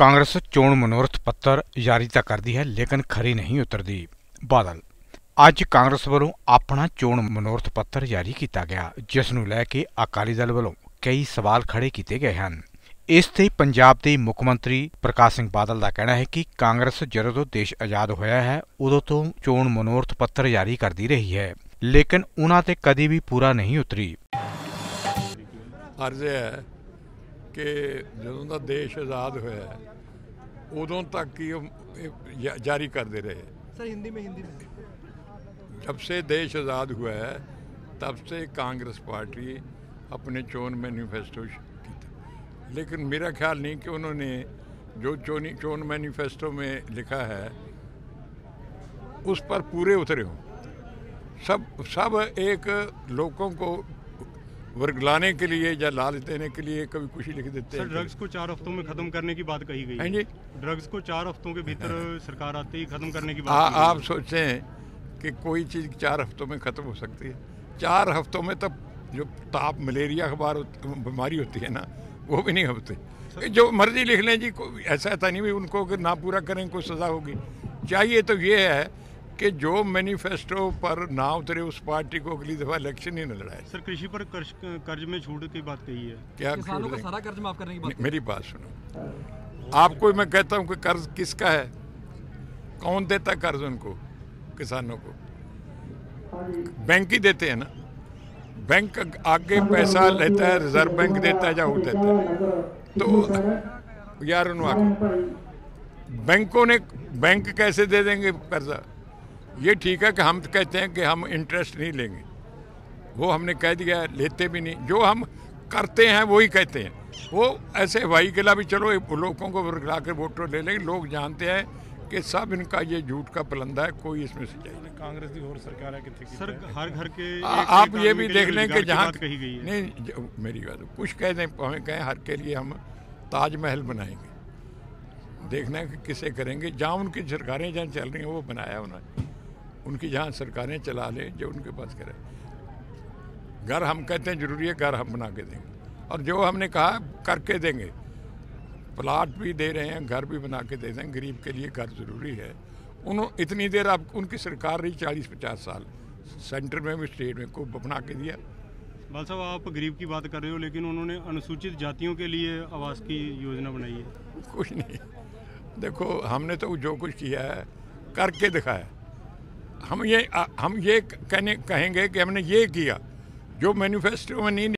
ਕਾਂਗਰਸ ਚੋਣ ਮਨੋਰਥ ਪੱਤਰ ਜਾਰੀ ਤਾਂ ਕਰਦੀ ਹੈ, ਲੇਕਿਨ ਖਰੀ ਨਹੀਂ ਉਤਰਦੀ। ਬਾਦਲ। ਅੱਜ ਕਾਂਗਰਸ ਵੱਲੋਂ ਆਪਣਾ ਚੋਣ ਮਨੋਰਥ ਪੱਤਰ ਜਾਰੀ ਕੀਤਾ ਗਿਆ, ਜਿਸ ਨੂੰ ਲੈ ਕੇ ਅਕਾਲੀ ਦਲ ਵੱਲੋਂ ਕਈ ਸਵਾਲ ਖੜੇ ਕੀਤੇ ਗਏ ਹਨ। ਇਸ ਤੇ ਪੰਜਾਬ ਦੇ ਮੁੱਖ ਮੰਤਰੀ ਪ੍ਰਕਾਸ਼ ਸਿੰਘ ਬਾਦਲ ਦਾ ਕਹਿਣਾ ਹੈ ਕਿ ਕਾਂਗਰਸ ਜਦੋਂ ਤੋਂ ਦੇਸ਼ ਆਜ਼ਾਦ ਹੋਇਆ ਹੈ, ਉਦੋਂ ਤੋਂ ਚੋਣ ਮਨੋਰਥ ਪੱਤਰ ਜਾਰੀ ਕਰਦੀ ਰਹੀ ਹੈ, ਲੇਕਿਨ ਉਹਨਾਂ ਤੇ ਕਦੀ ਵੀ ਪੂਰਾ ਨਹੀਂ ਉਤਰੀ। ਅਰਜ਼ ਹੈ ਕਿ ਜਦੋਂ ਦਾ ਦੇਸ਼ ਆਜ਼ਾਦ ਹੋਇਆ ਹੈ, ਉਦੋਂ ਤੱਕ ਹੀ ਉਹ ਇਹ ਜਾ- ਜਾਰੀ ਕਰਦੇ ਰਹੇ सर हिंदी में हिंदी में जब से देश आज़ाद हुआ है तब से कांग्रेस पार्टी अपने चोन मैनिफेस्टो की थी लेकिन मेरा ख्याल नहीं कि उन्होंने जो चोनी चोन मैनिफेस्टो में लिखा है उस पर पूरे उतरे हों सब सब एक लोगों को वर्गलाने के लिए या लालच देने के लिए कभी कुछ लिख देते हैं। ड्रग्स को चार हफ्तों में खत्म करने की बात कही गई हाँ। है जी। ड्रग्स को चार हफ्तों के भीतर सरकार आते ही खत्म करने की बात कही आप हैं कि कोई चीज़ चार हफ्तों में ख़त्म हो सकती है। चार हफ्तों में तब जो ताप मलेरिया अखबार बीमारी होती है ना वो भी नहीं होती। जो मर्ज़ी लिख लें जी कोई ऐसा नहीं भी उनको अगर ना पूरा करें कोई सज़ा होगी। चाहिए तो ये है कि जो मैनिफेस्टो पर ना उतरे उस पार्टी को अगली दफ़ा इलेक्शन ही न लड़ाए। सर कृषि पर कर्ज कर्ज में छूट की बात कही है। क्या किसानों का सारा कर्ज माफ़ करने की बात मेरी बात सुनो। आपको मैं कहता हूँ कि कर्ज किसका है? कौन देता कर्ज उनको? किसानों को। बैंक ही देते हैं ना। बैंक आगे पैसा लेता है रिज़र्व बैंक देता है या वो देता है? तो यार उन्होंने बैंकों ने बैंक कैसे दे देंगे कर्जा? ये ठीक है कि हम कहते हैं कि हम इंटरेस्ट नहीं लेंगे। वो हमने कह दिया लेते भी नहीं। जो हम करते हैं वही कहते हैं। वो ऐसे हवाई किला भी चलो लोगों को ला कर वोटर तो ले लेंगे। लोग जानते हैं कि सब इनका ये झूठ का पलंदा है कोई इसमें से नहीं। कांग्रेस की और सरकार है कितने सर हर घर के आ, आप ये भी देख लें कि जहाँ कही गई है। नहीं मेरी बात कुछ कह दें हमें कहें हर के लिए हम ताजमहल बनाएँगे। देखना है कि किसे करेंगे। जहाँ उनकी सरकारें जहाँ चल रही हैं वो बनाया उन्होंने। उनकी जहाँ सरकारें चला लें जो उनके पास करें। घर हम कहते हैं ज़रूरी है घर हम बना के देंगे। और जो हमने कहा करके देंगे। प्लाट भी दे रहे हैं घर भी बना के दे दें गरीब के लिए घर ज़रूरी है। उन इतनी देर अब उनकी सरकार रही चालीस पचास साल। सेंटर में भी स्टेट में को बना के दिया। बाल साहब आप गरीब की बात कर रहे हो लेकिन उन्होंने अनुसूचित जातियों के लिए आवास की योजना बनाई है। कुछ नहीं। देखो हमने तो जो कुछ किया है करके दिखाया हम ये हम ये कहने कहेंगे कि हमने ये किया। जो मैनिफेस्टो में नहीं